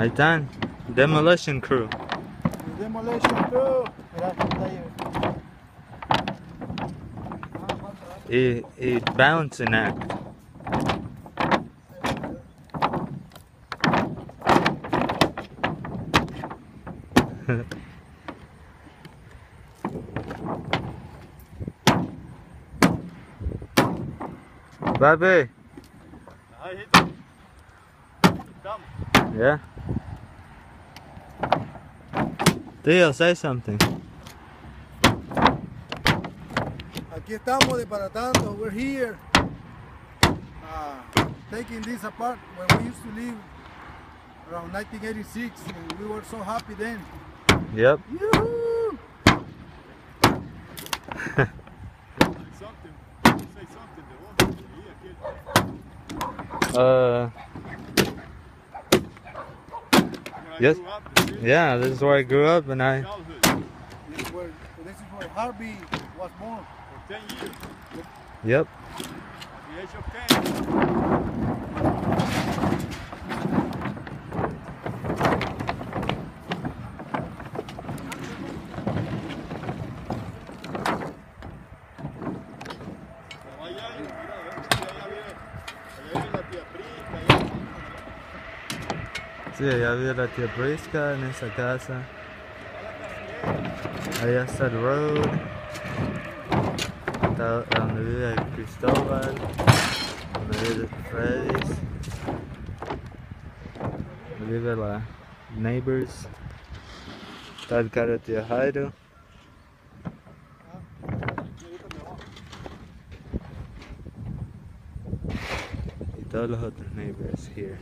Ahí están. Demolition crew. The demolition crew. Mira, está ahí. Y, y balancing act. Ahí está. Estamos. Yeah. Theo, say something. Aquí estamos desbaratando. We're here. Uh, taking this apart when we used to live around 1986 and we were so happy then. Yep. Something, say something de vos, y aquí, Uh, where I Yes. yeah, this is where I grew up, and I. This is where, this is where Harvey was born. for 10 years, Yep. the age of 10. Sí, ya vi a la tía Brisca en esa casa. Allá está el road. Está donde vive Cristóbal. Donde vive Freddy's. Donde vive la Neighbors. Está el carro de tío Jairo. Y todos los otros neighbors here.